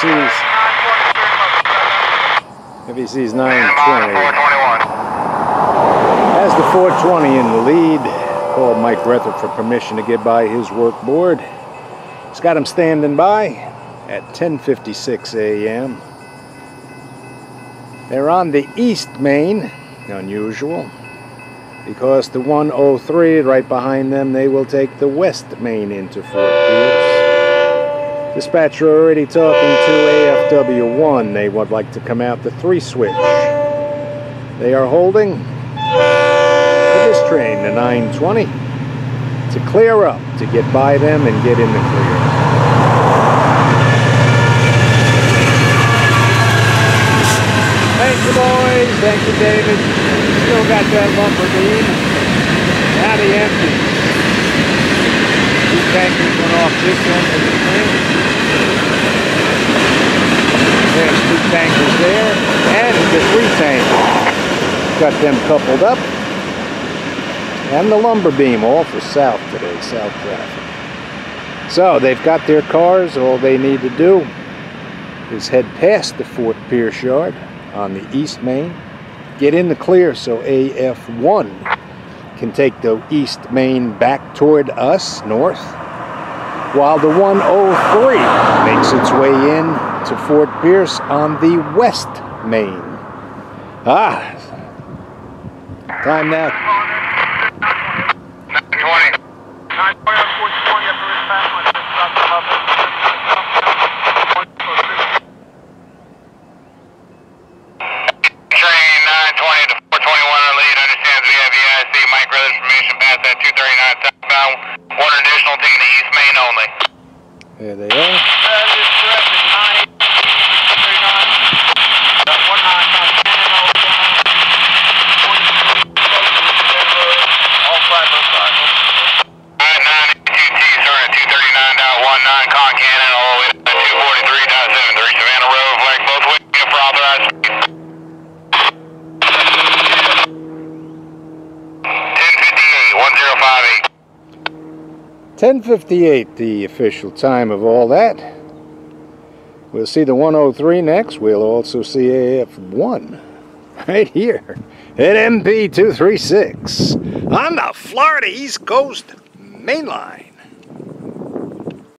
sees if he sees 920. Has the 420 in the lead. Called Mike Rethert for permission to get by his work board. He's got him standing by at 10.56 a.m. They're on the east main, unusual, because the 103 right behind them, they will take the west main into Fort Pierce. Dispatcher already talking to AFW1. They would like to come out the three switch. They are holding this train, the 920, to clear up, to get by them and get in the clear. Thank you, boys. Thank you, David. Still got that lumber beam. Now the empty. Two tankers went off this the train. There's two tankers there. The three tankers. Got them coupled up. And the lumber beam, all for south today, south traffic. So they've got their cars. All they need to do is head past the Fort Pierce yard on the east main, get in the clear so AF1 can take the east main back toward us, north, while the 103 makes its way in to Fort Pierce on the west main. Ah, time now. 920. 920 420 after this pass, my ship stopped above it. Train 920 to 421 on lead, understands we micro information past that 239 southbound. One additional taking the east main only. There they are. 1058, 1058. 1058, the official time of all that. We'll see the 103 next. We'll also see AF1 right here at MP236 on the Florida East Coast Main Line.